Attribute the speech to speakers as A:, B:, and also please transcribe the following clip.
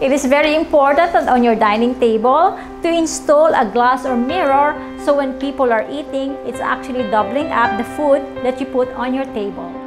A: It is very important on your dining table to install a glass or mirror so when people are eating, it's actually doubling up the food that you put on your table.